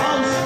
Oh.